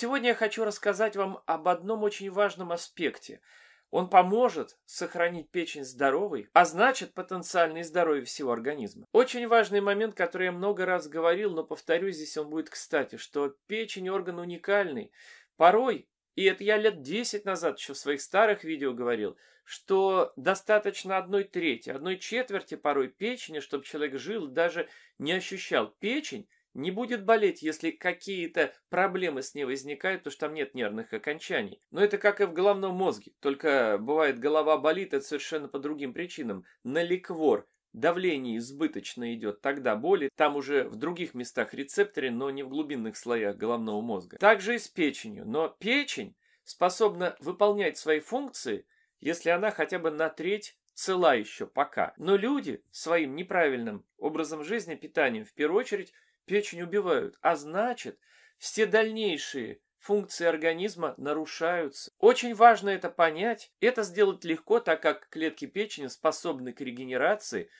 Сегодня я хочу рассказать вам об одном очень важном аспекте. Он поможет сохранить печень здоровой, а значит потенциальное здоровье всего организма. Очень важный момент, который я много раз говорил, но повторю, здесь он будет кстати, что печень орган уникальный. Порой, и это я лет 10 назад еще в своих старых видео говорил, что достаточно одной трети, одной четверти порой печени, чтобы человек жил, даже не ощущал. Печень не будет болеть, если какие-то проблемы с ней возникают, потому что там нет нервных окончаний. Но это как и в головном мозге. Только бывает голова болит, это совершенно по другим причинам. На ликвор давление избыточно идет, тогда боли. Там уже в других местах рецепторы, но не в глубинных слоях головного мозга. Также и с печенью. Но печень способна выполнять свои функции, если она хотя бы на треть цела еще пока. Но люди своим неправильным образом жизни, питанием в первую очередь печень убивают, а значит, все дальнейшие функции организма нарушаются. Очень важно это понять. Это сделать легко, так как клетки печени способны к регенерации,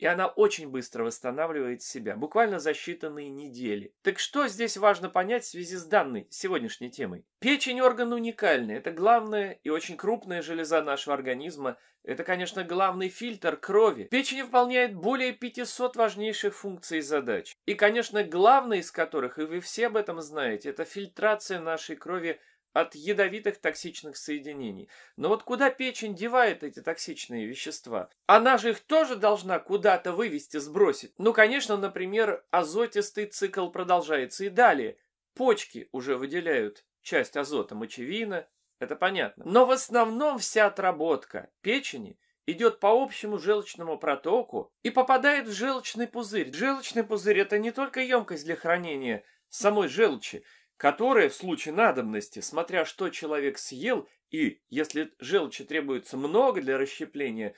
и она очень быстро восстанавливает себя, буквально за считанные недели. Так что здесь важно понять в связи с данной сегодняшней темой? Печень орган уникальный, это главная и очень крупная железа нашего организма, это, конечно, главный фильтр крови. Печень выполняет более 500 важнейших функций и задач. И, конечно, главная из которых, и вы все об этом знаете, это фильтрация нашей крови от ядовитых токсичных соединений. Но вот куда печень девает эти токсичные вещества? Она же их тоже должна куда-то вывести, сбросить. Ну, конечно, например, азотистый цикл продолжается и далее. Почки уже выделяют часть азота мочевина, это понятно. Но в основном вся отработка печени идет по общему желчному протоку и попадает в желчный пузырь. Желчный пузырь это не только емкость для хранения самой желчи, которая в случае надобности, смотря что человек съел, и если желчи требуется много для расщепления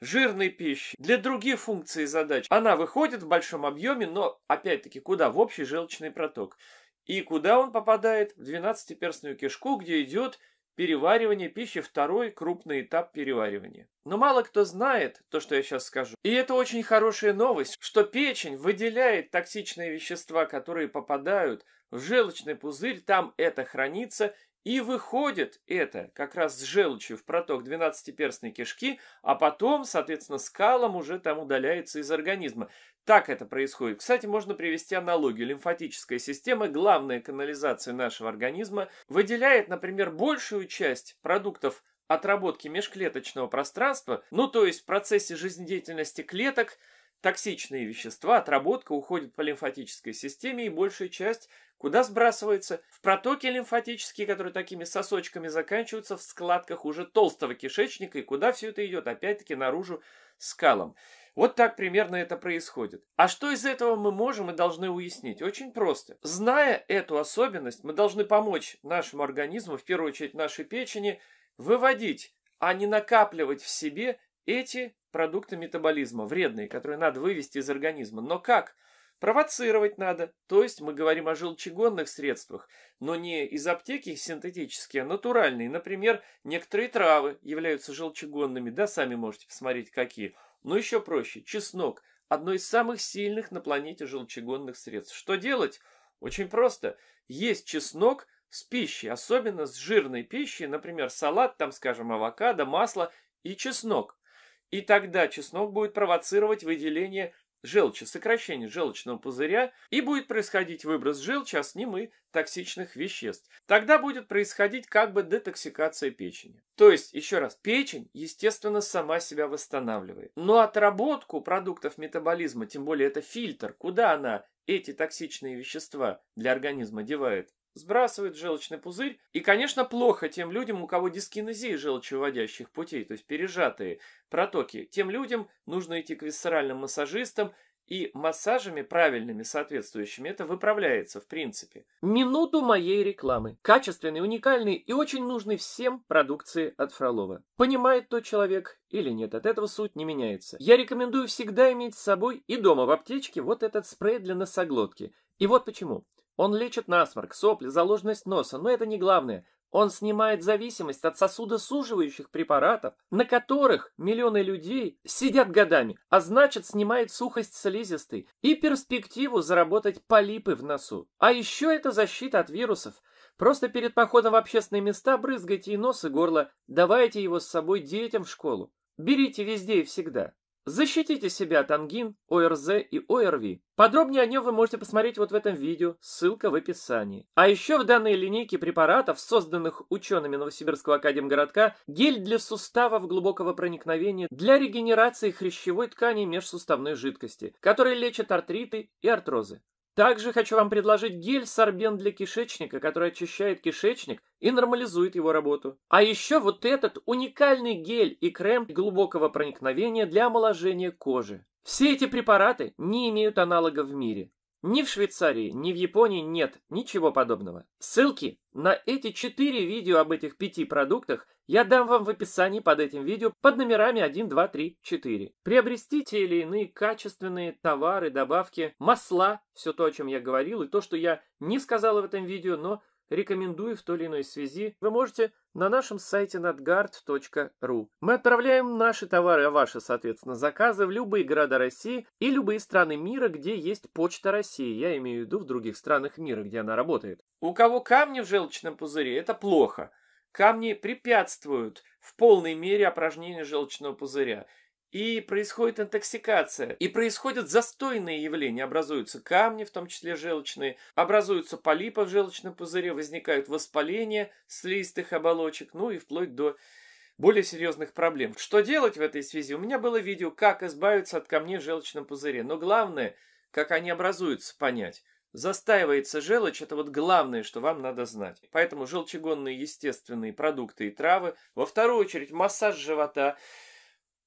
жирной пищи, для других функций и задач, она выходит в большом объеме, но опять-таки куда? В общий желчный проток. И куда он попадает? В двенадцатиперстную кишку, где идет переваривание пищи, второй крупный этап переваривания. Но мало кто знает то, что я сейчас скажу. И это очень хорошая новость, что печень выделяет токсичные вещества, которые попадают в желчный пузырь, там это хранится, и выходит это как раз с желчью в проток двенадцатиперстной кишки, а потом, соответственно, скалом уже там удаляется из организма. Так это происходит. Кстати, можно привести аналогию. Лимфатическая система, главная канализация нашего организма, выделяет, например, большую часть продуктов отработки межклеточного пространства, ну то есть в процессе жизнедеятельности клеток, токсичные вещества, отработка уходит по лимфатической системе и большая часть Куда сбрасывается? В протоки лимфатические, которые такими сосочками заканчиваются в складках уже толстого кишечника. И куда все это идет? Опять-таки наружу скалом. Вот так примерно это происходит. А что из этого мы можем и должны уяснить? Очень просто. Зная эту особенность, мы должны помочь нашему организму, в первую очередь нашей печени, выводить, а не накапливать в себе эти продукты метаболизма, вредные, которые надо вывести из организма. Но как? Провоцировать надо, то есть мы говорим о желчегонных средствах, но не из аптеки синтетические, а натуральные. Например, некоторые травы являются желчегонными, да, сами можете посмотреть какие. Но еще проще, чеснок – одно из самых сильных на планете желчегонных средств. Что делать? Очень просто. Есть чеснок с пищей, особенно с жирной пищей, например, салат, там, скажем, авокадо, масло и чеснок. И тогда чеснок будет провоцировать выделение желчи, сокращение желчного пузыря, и будет происходить выброс желчи, а с ним и токсичных веществ. Тогда будет происходить как бы детоксикация печени. То есть, еще раз, печень, естественно, сама себя восстанавливает. Но отработку продуктов метаболизма, тем более это фильтр, куда она эти токсичные вещества для организма девает? Сбрасывает желчный пузырь. И, конечно, плохо тем людям, у кого дискинезия желчевыводящих путей, то есть пережатые протоки. Тем людям нужно идти к висцеральным массажистам, и массажами правильными, соответствующими, это выправляется в принципе. Минуту моей рекламы. Качественный, уникальный и очень нужный всем продукции от Фролова. Понимает тот человек или нет, от этого суть не меняется. Я рекомендую всегда иметь с собой и дома в аптечке вот этот спрей для носоглотки. И вот почему. Он лечит насморк, сопли, заложенность носа, но это не главное. Он снимает зависимость от сосудосуживающих препаратов, на которых миллионы людей сидят годами, а значит снимает сухость слизистой и перспективу заработать полипы в носу. А еще это защита от вирусов. Просто перед походом в общественные места брызгайте и нос, и горло, давайте его с собой детям в школу. Берите везде и всегда. Защитите себя от ангин, ОРЗ и ОРВИ. Подробнее о нем вы можете посмотреть вот в этом видео, ссылка в описании. А еще в данной линейке препаратов, созданных учеными Новосибирского академгородка, гель для суставов глубокого проникновения для регенерации хрящевой ткани межсуставной жидкости, который лечит артриты и артрозы. Также хочу вам предложить гель-сорбен для кишечника, который очищает кишечник и нормализует его работу. А еще вот этот уникальный гель и крем глубокого проникновения для омоложения кожи. Все эти препараты не имеют аналогов в мире. Ни в Швейцарии, ни в Японии нет ничего подобного. Ссылки на эти четыре видео об этих пяти продуктах я дам вам в описании под этим видео под номерами 1, 2, 3, 4. Приобрести те или иные качественные товары, добавки, масла, все то, о чем я говорил, и то, что я не сказал в этом видео, но рекомендую в той или иной связи, вы можете на нашем сайте nadgard.ru. Мы отправляем наши товары, а ваши, соответственно, заказы в любые города России и любые страны мира, где есть почта России. Я имею в виду в других странах мира, где она работает. У кого камни в желчном пузыре, это плохо. Камни препятствуют в полной мере опорожнению желчного пузыря и происходит интоксикация, и происходят застойные явления, образуются камни, в том числе желчные, образуются полипы в желчном пузыре, возникают воспаления слизистых оболочек, ну и вплоть до более серьезных проблем. Что делать в этой связи? У меня было видео, как избавиться от камней в желчном пузыре, но главное, как они образуются, понять. Застаивается желчь, это вот главное, что вам надо знать. Поэтому желчегонные естественные продукты и травы. Во вторую очередь массаж живота –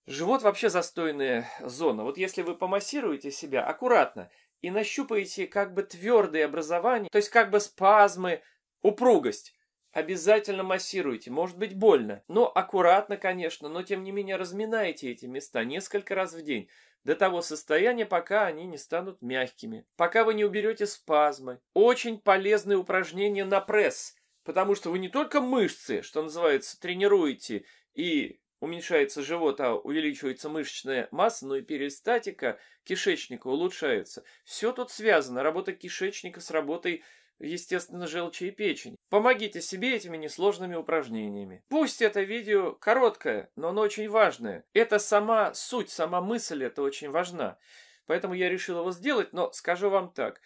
Живот вообще застойная зона. Вот если вы помассируете себя аккуратно и нащупаете как бы твердые образования, то есть как бы спазмы, упругость, обязательно массируйте. Может быть больно, но аккуратно, конечно, но тем не менее разминайте эти места несколько раз в день до того состояния, пока они не станут мягкими, пока вы не уберете спазмы. Очень полезные упражнения на пресс, потому что вы не только мышцы, что называется, тренируете и уменьшается живот, а увеличивается мышечная масса, но и перистатика кишечника улучшается. Все тут связано. Работа кишечника с работой, естественно, желчи и печени. Помогите себе этими несложными упражнениями. Пусть это видео короткое, но оно очень важное. Это сама суть, сама мысль, это очень важна. Поэтому я решил его сделать, но скажу вам так.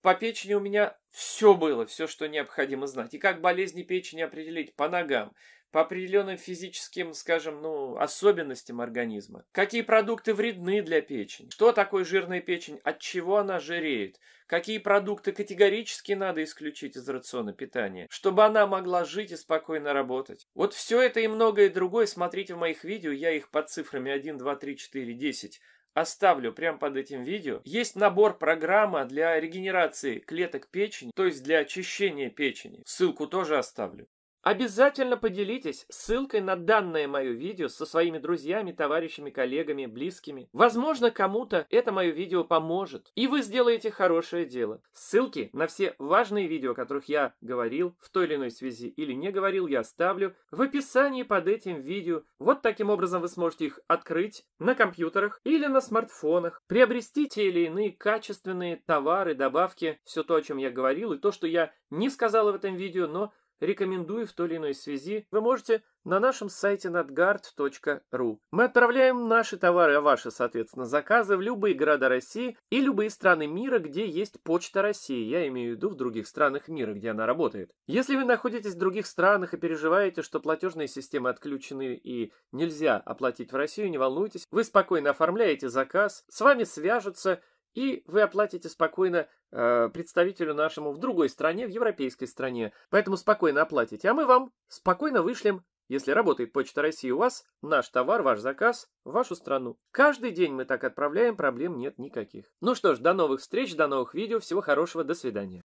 По печени у меня все было, все, что необходимо знать. И как болезни печени определить по ногам, по определенным физическим, скажем, ну, особенностям организма. Какие продукты вредны для печени? Что такое жирная печень? От чего она жиреет? Какие продукты категорически надо исключить из рациона питания, чтобы она могла жить и спокойно работать? Вот все это и многое другое смотрите в моих видео, я их под цифрами 1, 2, 3, 4, 10 оставлю прямо под этим видео. Есть набор программа для регенерации клеток печени, то есть для очищения печени. Ссылку тоже оставлю. Обязательно поделитесь ссылкой на данное мое видео со своими друзьями, товарищами, коллегами, близкими. Возможно, кому-то это мое видео поможет, и вы сделаете хорошее дело. Ссылки на все важные видео, о которых я говорил в той или иной связи или не говорил, я оставлю в описании под этим видео. Вот таким образом вы сможете их открыть на компьютерах или на смартфонах, приобрести те или иные качественные товары, добавки, все то, о чем я говорил, и то, что я не сказал в этом видео, но рекомендую в той или иной связи, вы можете на нашем сайте nadgard.ru. Мы отправляем наши товары, а ваши, соответственно, заказы в любые города России и любые страны мира, где есть почта России. Я имею в виду в других странах мира, где она работает. Если вы находитесь в других странах и переживаете, что платежные системы отключены и нельзя оплатить в Россию, не волнуйтесь. Вы спокойно оформляете заказ, с вами свяжутся и вы оплатите спокойно э, представителю нашему в другой стране, в европейской стране. Поэтому спокойно оплатите. А мы вам спокойно вышлем, если работает Почта России у вас, наш товар, ваш заказ в вашу страну. Каждый день мы так отправляем, проблем нет никаких. Ну что ж, до новых встреч, до новых видео, всего хорошего, до свидания.